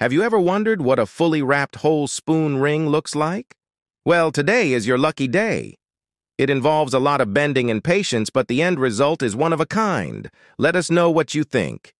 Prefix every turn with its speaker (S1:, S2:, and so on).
S1: Have you ever wondered what a fully wrapped whole spoon ring looks like? Well, today is your lucky day. It involves a lot of bending and patience, but the end result is one of a kind. Let us know what you think.